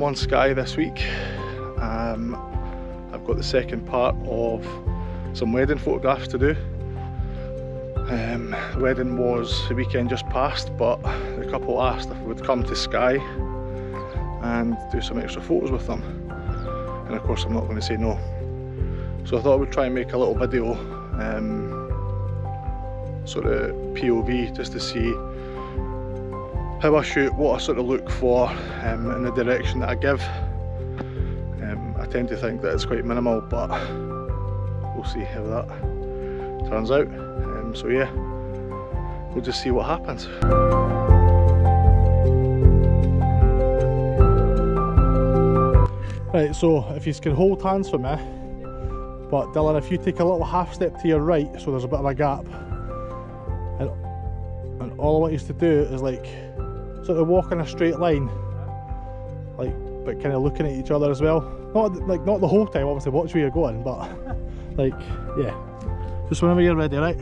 I'm on Skye this week. Um, I've got the second part of some wedding photographs to do. Um, the wedding was the weekend just past, but the couple asked if we would come to Skye and do some extra photos with them. And of course, I'm not going to say no. So I thought I would try and make a little video, um, sort of POV, just to see how I shoot, what I sort of look for um, in the direction that I give. Um, I tend to think that it's quite minimal, but we'll see how that turns out. Um, so yeah, we'll just see what happens. Right, so if you can hold hands for me, but Dylan, if you take a little half step to your right, so there's a bit of a gap, and, and all I want you to do is like sort of walk in a straight line, like but kind of looking at each other as well. Not like not the whole time, obviously watch where you're going, but like yeah, just whenever you're ready, right?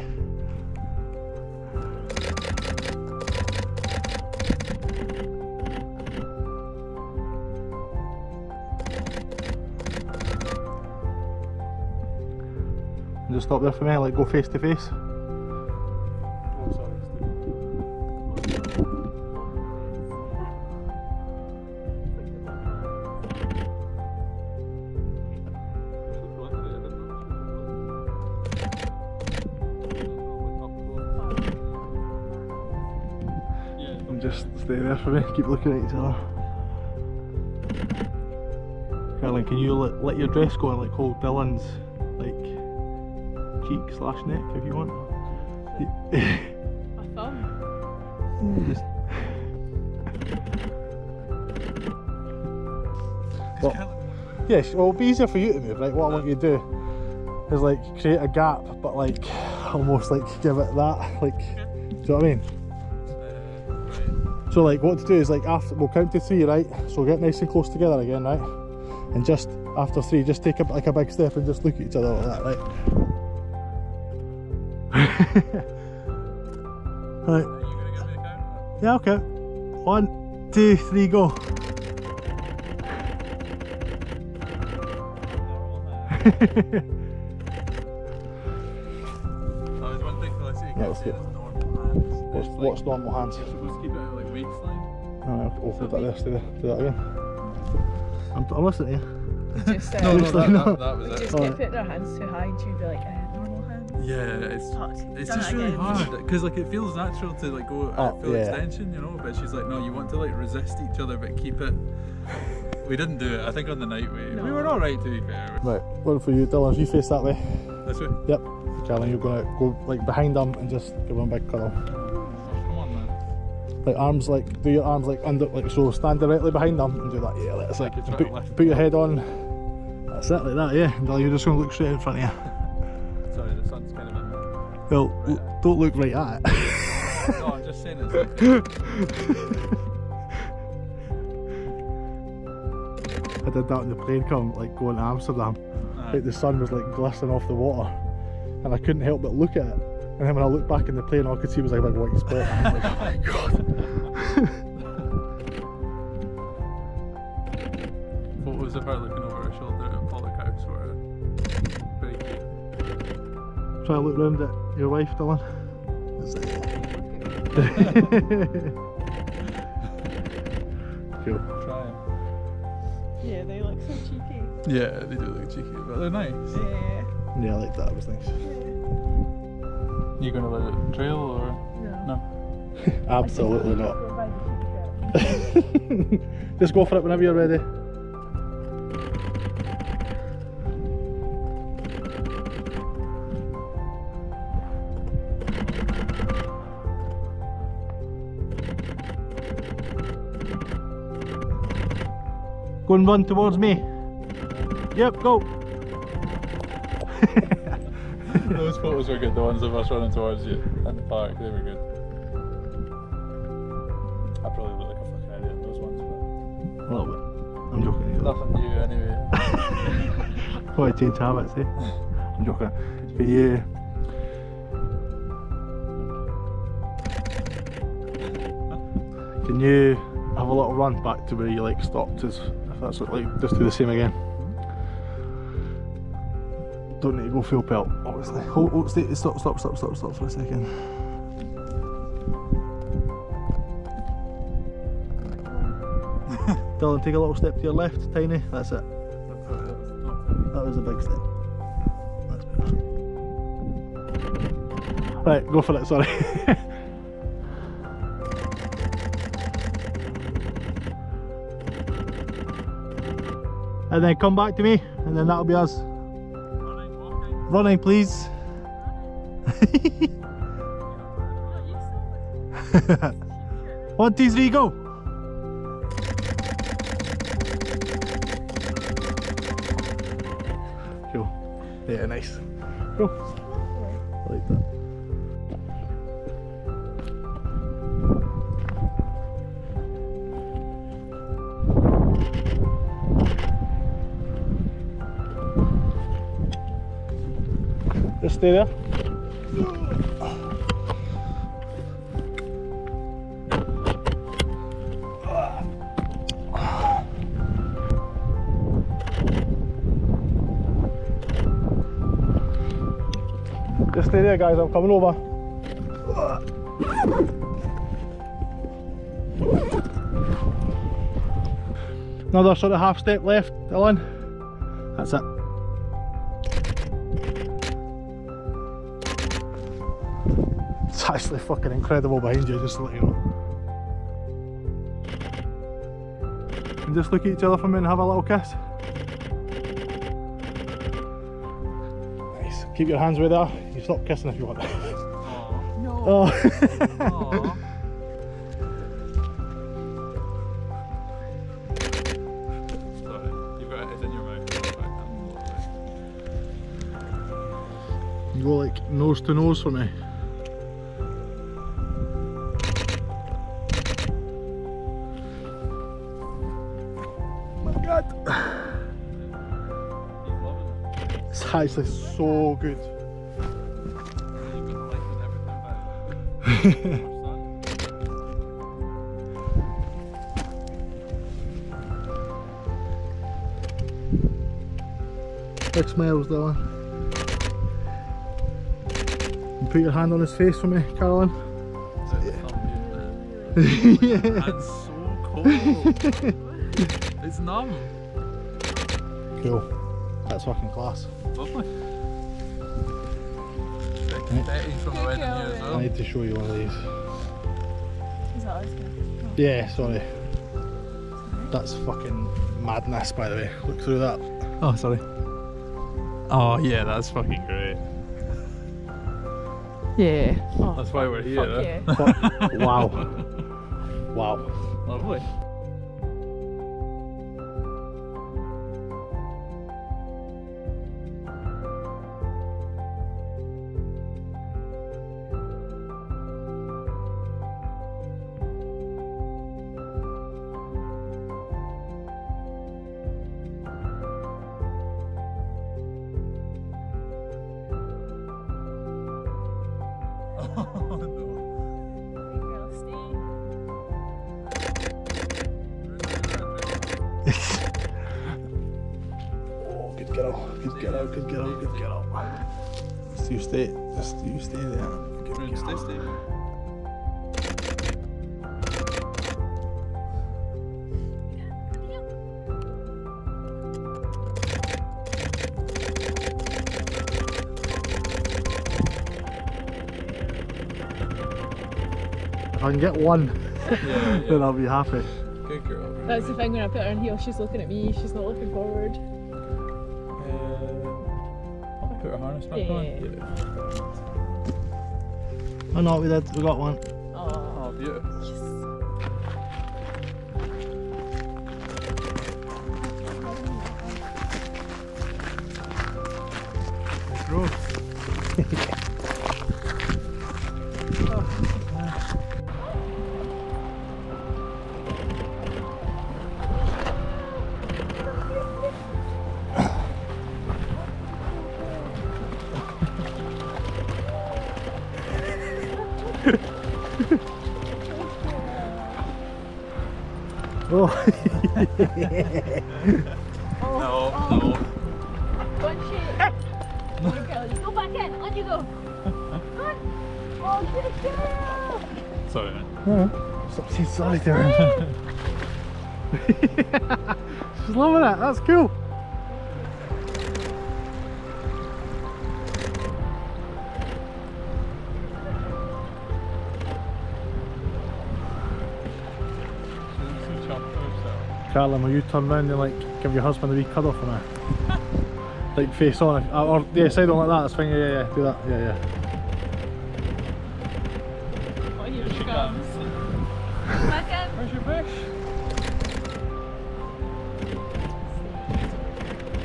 And just stop there for me, like go face to face. Stay for me, keep looking at each other. Caroline, can you let, let your dress go and like hold Dylan's like cheek slash neck if you want? My thumb. Just- Well, yes, well, it'll be easier for you to move, right? What I want you to do is like create a gap, but like almost like give it that, like, do you know what I mean? So like what to do is like after we'll count to three, right? So get nice and close together again, right? And just after three, just take a, like a big step and just look at each other like that, right? right. Are you gonna give me a count? Yeah, okay. One, two, three, go. Oh, there's one thing that I see Yeah, you let's can see get- is normal hands. What's, what's normal hands? You're supposed to keep it at like waistline. Alright, I'll hold that there, stay there, do that again. I'm, I'm listening to you. Just, uh, No, no, that, no. that, that was we it. just Alright. keep putting our hands too high and she'd be like, uh, normal hands. Yeah, it's Oh, it's just it really again. hard because like it feels natural to like go at Oh, full yeah. extension, you know. But she's like, no, you want to like resist each other but keep it. We didn't do it. I think on the night we we were all right to be fair. Right, one for you, Dylan, if you face that way. This way. Yep. Caroline, you're gonna go like behind them and just give them a big cuddle. Like arms like, do your arms like under, like so, stand directly behind them and do that, yeah, that's Like Put, put your head on. That's it, like that, yeah. And you're just gonna look straight in front of you. Sorry, the sun's kind of. Well, Right. don't look right at it. No, I'm just saying it's like. I did that on the plane come, like going to Amsterdam. Like the sun was like glistening off the water, and I couldn't help but look at it. And then when I looked back in the plane, all I could see was like a big white spot. I was like, oh my god. Photos of her looking over her shoulder at Pollok House were very cute. Try to look round at your wife, Dylan. cool. Trying. Yeah, they look so cheeky. Yeah, they do look cheeky, but they're nice. Yeah. Yeah, I like that. It was nice. You gonna let it trail or No. no? Absolutely not. Go by the cheek Just go for it whenever you're ready. Go and run towards me. Yep, go. Those photos were good, the ones of us running towards you in the park, they were good. I probably look like a fucking idiot in those ones, A little bit. I'm joking. but nothing new anyway. Probably change habits, eh? I'm joking. But yeah. Can you have a little run back to where you like stopped as if that's what, like just do the same again. Don't need to go full pelt, hold, stay, stop, stop, stop, stop, stop for a second. Dylan, take a little step to your left, tiny. That's it. That was a big step. That's better. Right, go for it, sorry. and then come back to me, and then that'll be us. Running. Please. One, two, three, go. Cool. Yeah, nice. Cool. Just stay there. Just stay there guys, I'm coming over. Another sort of half step left, Dylan. That's it. It's actually fucking incredible behind you, just to let you know. And just look at each other for a minute and have a little kiss. Nice. Keep your hands where they are. You stop kissing if you want. Aw. No. Oh. Aw. Sorry, you've got it, in your mouth. you go like nose to nose for me. God. He's loving it. So good. You've been liking everything about it. Our son. Big smiles, Dylan. And put your hand on his face for me, Caroline. yeah. That's so cold. it's numb. Cool. That's fucking class. Lovely. Big confetti from the wedding here as I need to show you one of these. Is that us? Yeah, sorry. That's fucking madness, by the way. Look through that. Oh, sorry. Oh yeah, that's fucking great. Yeah. Oh, That's why we're oh, here. fuck huh? yeah. Fuck. wow. Wow. Lovely. Just you stay. Just you stay there. Good Rune girl. stay, stay. If I can get one, Yeah, then. I'll be happy. Good girl. That's the thing when I put her on heel, she's looking at me, she's not looking forward. I'll put a on. Yeah. Oh no, we did. We got one. Oh. Oh, beautiful. Bro. Oh, Oh, No, oh. no. Go shit. Go on, Go back in. On you go. Go on. Oh, good girl. Sorry, man. oh. stop saying sorry to her. She's loving it, that's cool. Carlin, will you turn round and like give your husband a wee cuddle for me? like face on, or, or yeah, side on like that, that's fine, yeah, yeah, yeah, do that, yeah, yeah. Oh, here she comes. Where's your bush?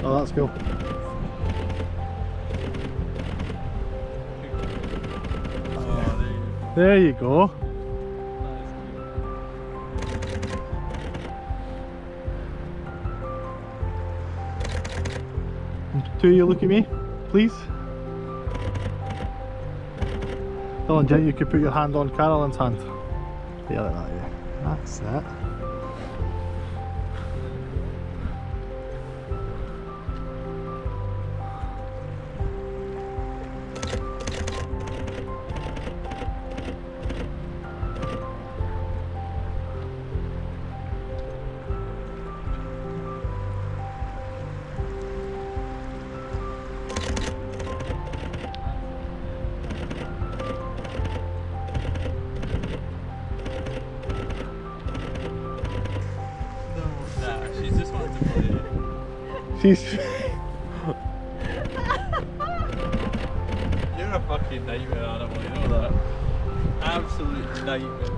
Oh, that's cool. Oh, There you go. there you go. Do you look at me, please? Dylan, Jen, you could put your hand on Carolyn's hand. That, yeah. That's it. She's. You're a fucking nightmare animal, you know that? Absolute nightmare.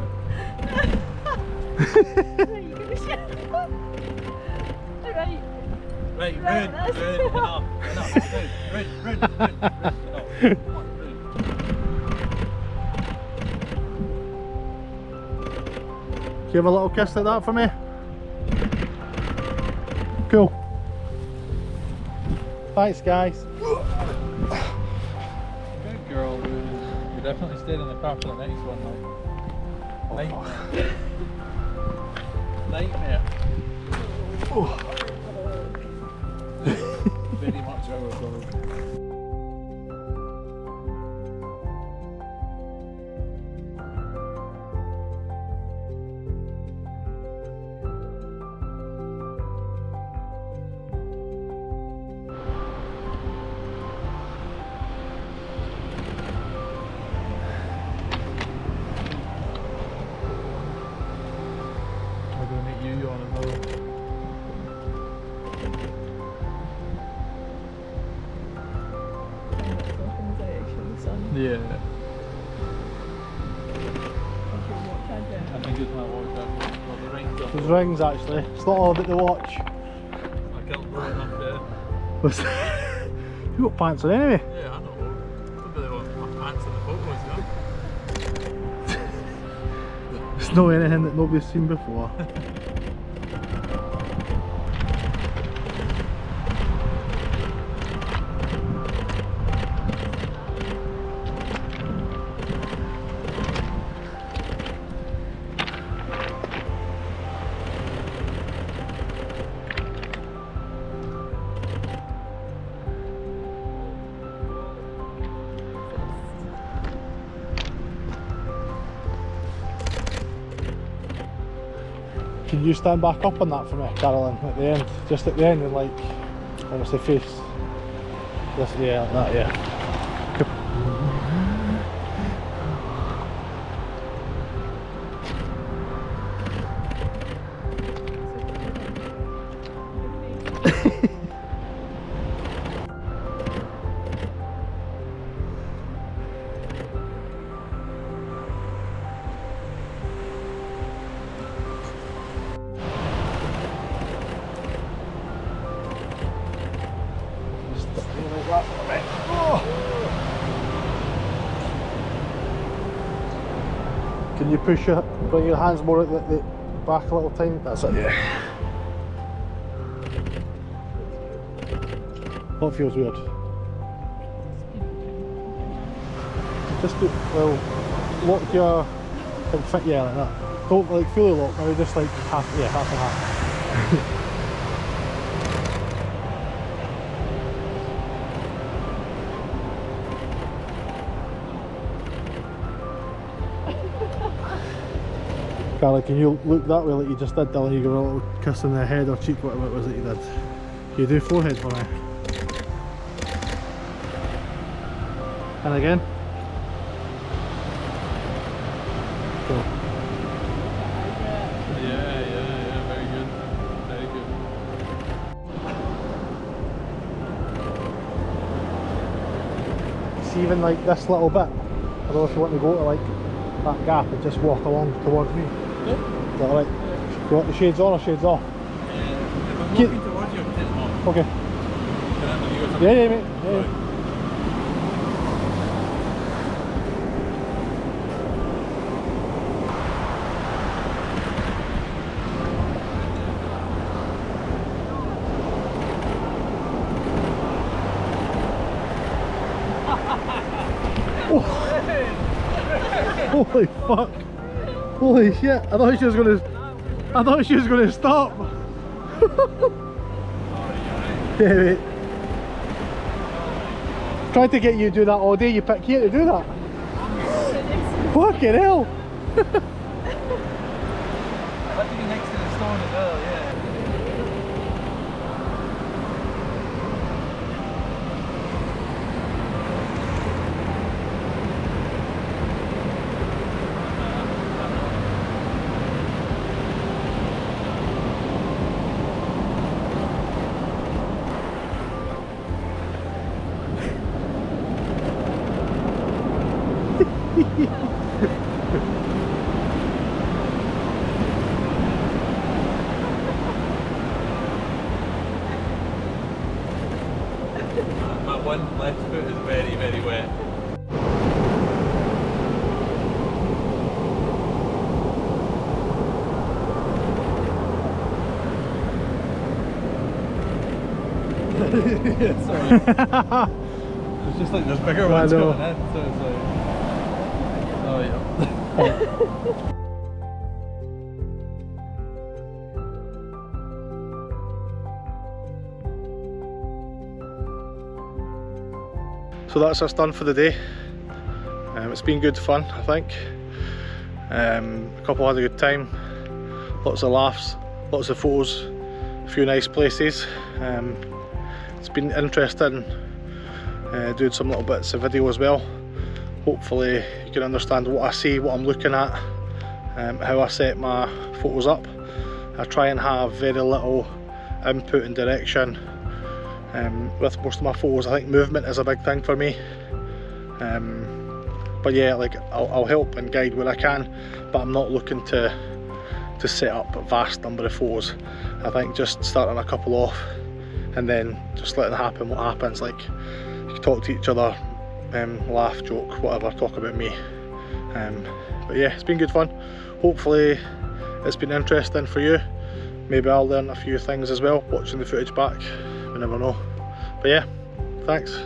You give a shit. Alright. Right, Right, Rune, that's Rune, enough. enough, enough, Rune, Rune, Rune, Rune, Rune, enough. Come on, Rune. Give a little kiss like that for me. Thanks, guys. Good girl, Rune. You're definitely stayed in the car for the next one, like. Oh, Nightmare. Nightmare. Very rings actually. It's not all about the watch. I can't it up there. What's you got pants on anyway. Yeah, I know. Don't really want my pants in the photos, know? It's not anything that nobody's seen before. Can you stand back up on that for me, Carolyn, at the end? Just at the end and like the face. This, yeah, like that, yeah. Can you push your, bring your hands more at the, the back a little tiny? That's it. Yeah. What feels weird? Just do, well, lock your, can fit yeah like that. Don't like fully lock, maybe just like half, yeah, half and half. Carly, can you look that way like you just did, Dylan? You her a little kiss in the head or cheek, whatever it was that you did. Can you do forehead for me? And again. Yeah, yeah, yeah, very good. Very good. See even like this little bit. I don't know if you want to go to like that gap and just walk along towards me. Yep. Is that alright? Do you want the shades on or shades off? Uh, if I'm walking towards you, off. Okay. Can I have you or something? Yeah, yeah, mate. Yeah, yeah. Right. Holy fuck! Holy shit! I thought she was gonna. I thought she was gonna stop. yeah, mate. Tried to get you to do that all day. You pick here to do that. Fucking hell! I have to be next to the stone as well, yeah. My one left foot is very, very wet. Sorry. it's just like there's bigger ones coming in, so it's like. So that's us done for the day. Um, it's been good fun, I think. Um, a couple had a good time, lots of laughs, lots of photos, a few nice places. Um, it's been interesting uh, doing some little bits of video as well. Hopefully you can understand what I see, what I'm looking at, um, how I set my photos up. I try and have very little input and direction um, with most of my photos. I think movement is a big thing for me. Um, but yeah, like I'll, I'll help and guide where I can, but I'm not looking to to set up a vast number of photos. I think just starting a couple off and then just letting happen what happens. Like you can talk to each other, um, laugh, joke, whatever, talk about me. Um, but yeah, it's been good fun. Hopefully it's been interesting for you. Maybe I'll learn a few things as well watching the footage back. We never know. But yeah, thanks.